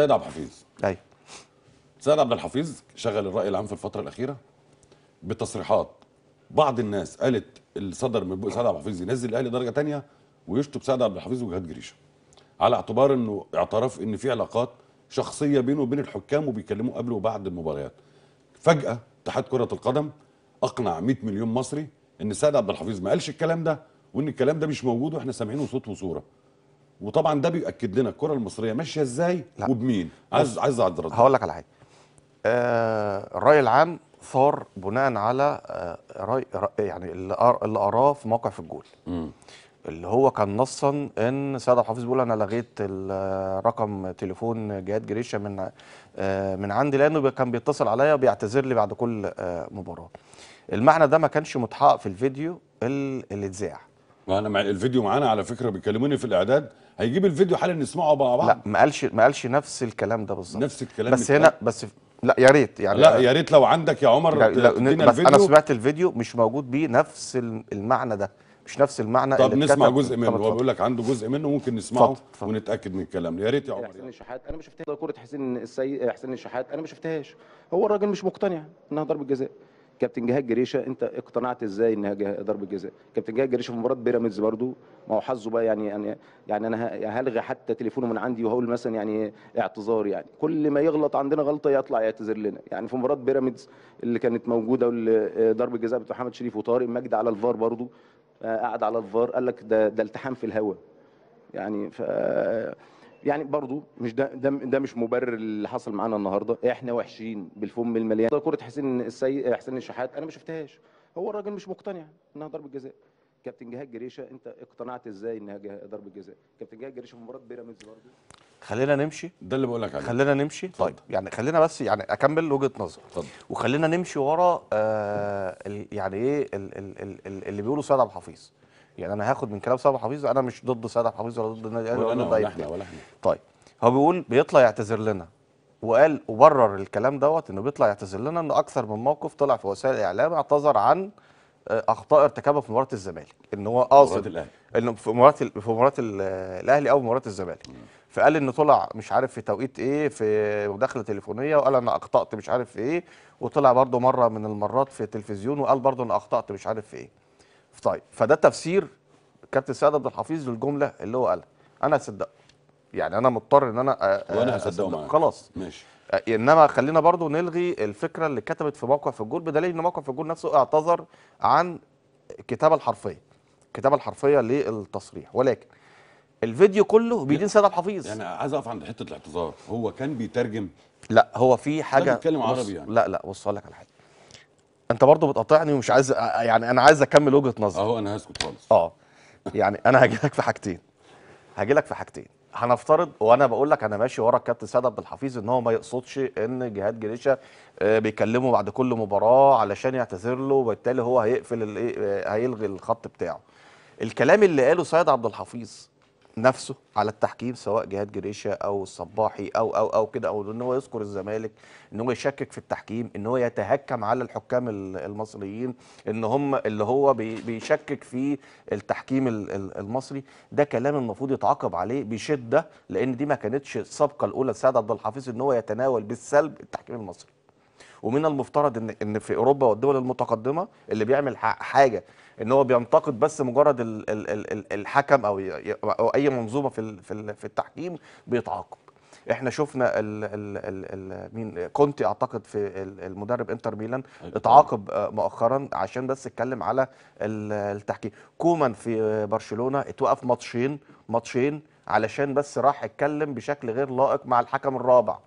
سيد عبد الحفيظ. أيوه. سيد عبد الحفيظ شغل الرأي العام في الفترة الأخيرة بتصريحات. بعض الناس قالت اللي صدر من بق سيد عبد الحفيظ ينزل الاهلي درجة تانية ويشطب سيد عبد الحفيظ وجهاد جريشة. على اعتبار إنه اعترف إن في علاقات شخصية بينه وبين الحكام وبيكلموا قبل وبعد المباريات. فجأة اتحاد كرة القدم أقنع 100 مليون مصري إن سيد عبد الحفيظ ما قالش الكلام ده وإن الكلام ده مش موجود وإحنا سامعينه صوت وصورة. وطبعا ده بيأكد لنا الكرة المصرية ماشية إزاي لا. وبمين. عايز عايز اعرض هقول لك على حاجة. آه الرأي العام ثار بناء على آه رأي رأي- يعني اللي أراه في موقع في الجول. مم. اللي هو كان نصا إن سيد عبد الحفيظ بيقول أنا لغيت رقم تليفون جهاد جريشة من آه، من عندي لأنه كان بيتصل عليا وبيعتذر لي بعد كل آه، مباراة. المعنى ده ما كانش متحقق في الفيديو ال- اللي اتذاع. وأنا مع الفيديو معانا على فكرة بيكلموني في الإعداد هيجيب الفيديو حالا نسمعه مع بعض لا ما قالش ما قالش نفس الكلام ده بالظبط نفس الكلام بس. هنا بس لا يا ريت يعني لا يا ريت لو عندك يا عمر لا بس أنا الفيديو سمعت الفيديو مش موجود بيه نفس ال- المعنى ده مش نفس المعنى طب اللي نسمع. جزء منه هو. بيقول لك عنده جزء منه ممكن نسمعه اتفضل، اتفضل. ونتأكد من الكلام يا ريت يا عمر حسين الشحات أنا ما شفتهاش كرة حسين السي حسين الشحات أنا ما شفتهاش هو الراجل مش مقتنع إنها ضربة جزاء كابتن جهاد جريشة أنت اقتنعت إزاي إنها ضربة جزاء؟ كابتن جهاد جريشة في مباراة بيراميدز برضو ما هو حظه بقى يعني يعني يعني أنا هلغي حتى تليفونه من عندي وهقول مثلا يعني اعتذار يعني. كل ما يغلط عندنا غلطة يطلع يعتذر لنا. يعني في مباراة بيراميدز اللي كانت موجودة واللي- ضربة جزاء بتاع محمد شريف وطارق مجدي على الفار برضو آه، قعد على الفار قال لك ده ده التحام في الهواء يعني ف يعني برضو مش ده ده, ده مش مبرر اللي حصل معانا النهارده. إحنا وحشين بالفم المليان. كرة حسين السي حسين الشحات. أنا ما شفتهاش. هو الراجل مش مقتنع إنها ضربة جزاء. كابتن جهاد جريشة أنت اقتنعت إزاي إنها ضربة جزاء؟ كابتن جهاد جريشة في مباراه بيراميدز برضو خلينا نمشي. ده اللي بقول لك عليه. خلينا نمشي. طيب يعني خلينا بس يعني أكمل وجهة نظر. اتفضل. وخلينا نمشي ورا آه ال- يعني إيه ال- ال- ال- ال- اللي بيقوله سيد عبد الحفيظ. يعني أنا هاخد من كلام سيد الحفيظ أنا مش ضد سيد الحفيظ ولا ضد النادي الأهلي ولا ضد أي إحنا حاجة. ولا إحنا. طيب هو بيقول بيطلع يعتذر لنا وقال وبرر الكلام دوت إنه بيطلع يعتذر لنا إنه أكثر من موقف طلع في وسائل الإعلام اعتذر عن آه، أخطاء ارتكبها في مباراة الزمالك إن هو قاصد إنه في مباراة في مباراة ال- الأهلي أو مباراة الزمالك. فقال إنه طلع مش عارف في توقيت إيه في مداخلة تليفونية وقال أنا أخطأت مش عارف في إيه وطلع برضه مرة من المرات في التلفزيون وقال برضه أنا أخطأت مش عارف في إيه. طيب فده تفسير كابتن سيد عبد الحفيظ للجملة اللي هو قالها. أنا هصدقه. يعني أنا مضطر إن أنا آه، آه، وأنا هصدقه. معاك. خلاص. ماشي. آه، إنما خلينا برضو نلغي الفكرة اللي كتبت في موقع في الجول بدليل إن موقع في الجول نفسه اعتذر عن الكتابه الحرفية الكتابه الحرفية للتصريح. ولكن الفيديو كله بيدين سيد عبد الحفيظ. يعني عايز أقف عند حتة الاعتذار. هو كان بيترجم؟ لا هو في حاجة بيتكلم عربي يعني. لا لا بص لك على حاجة. انت برضو بتقاطعني ومش عايز يعني أنا عايز اكمل وجهة نظري. اهو أنا هسكت خالص. آه. يعني أنا هاجي لك في حاجتين. هاجي لك في حاجتين. هنفترض وأنا بقول لك أنا ماشي ورا الكابتن سيد عبد الحفيظ ان هو ما يقصدش ان جهاد جريشة آه، بيكلمه بعد كل مباراة علشان يعتذر له وبالتالي هو هيقفل الايه آه، هيلغي الخط بتاعه. الكلام اللي قاله سيد عبد الحفيظ نفسه على التحكيم سواء جهاد جريشه أو الصباحي أو أو أو كده أو إن هو يذكر الزمالك إن هو يشكك في التحكيم إن هو يتهكم على الحكام ال- المصريين إن هم اللي هو بي- بيشكك في التحكيم ال- ال- المصري. ده كلام المفروض يتعاقب عليه بشدة لأن دي ما كانتش السابقة الأولى لسيد عبد الحفيظ إن هو يتناول بالسلب التحكيم المصري. ومن المفترض ان إن في أوروبا والدول المتقدمة اللي بيعمل حاجة إن هو بينتقد بس مجرد ال ال ال ال الحكم أو, أو أي منظومة في في ال- في التحكيم بيتعاقب. إحنا شفنا ال ال ال ال مين؟ كونتي أعتقد في ال- المدرب إنتر ميلان أيوة. اتعاقب آه، مؤخرا عشان بس اتكلم على ال- التحكيم. كومان في برشلونة اتوقف ماتشين ماتشين علشان بس راح اتكلم بشكل غير لائق مع الحكم الرابع.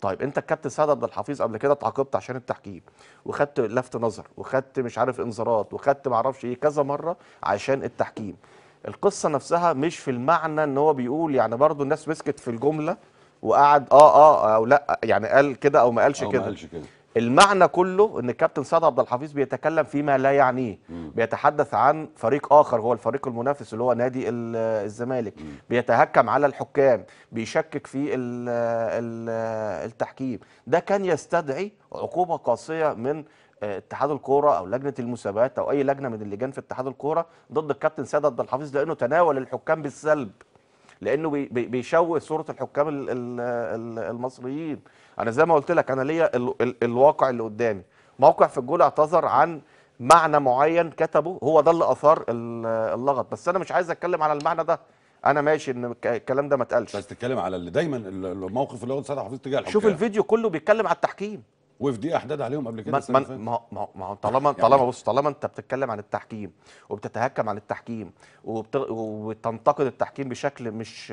طيب انت الكابتن سعد عبد الحفيظ قبل كده اتعاقبت عشان التحكيم وخدت لفت نظر وخدت مش عارف انذارات وخدت معرفش إيه كذا مرة عشان التحكيم. القصة نفسها مش في المعنى ان هو بيقول يعني برضو الناس مسكت في الجملة وقعد آه آه أو لأ يعني قال كده أو ما قالش كده. المعنى كله إن الكابتن سعد عبد الحفيظ بيتكلم فيما لا يعنيه. بيتحدث عن فريق آخر هو الفريق المنافس اللي هو نادي ال- الزمالك. بيتهكم على الحكام بيشكك في ال- ال- التحكيم. ده كان يستدعي عقوبة قاسية من آه، اتحاد الكورة أو لجنة المسابقات أو أي لجنة من اللجان في اتحاد الكورة ضد الكابتن سعد عبد الحفيظ لأنه تناول الحكام بالسلب. لأنه بي بي بيشوه صوره الحكام ال- ال- ال- المصريين. أنا زي ما قلت لك أنا ليا ال ال الواقع اللي قدامي. موقع في الجول اعتذر عن معنى معين كتبه هو ده اللي اثار ال- اللغط. بس أنا مش عايز اتكلم على المعنى ده. أنا ماشي ان الك- الكلام ده ما اتقالش. عايز تتكلم على اللي دايما ال- الموقف اللي هو عبد الحفيظ تجاه الحكام. شوف الفيديو كله بيتكلم على التحكيم. وفي دي أحداد عليهم قبل كده ما ما. ما هو- ما هو- ما هو طالما طالما بص طالما انت بتتكلم عن التحكيم وبتتهكم عن التحكيم وبت- وبتنتقد التحكيم بشكل مش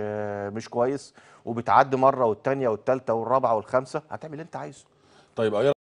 مش كويس وبتعدي مرة والتانية والتالتة والرابعة والخامسة هتعمل اللي انت عايزه طيب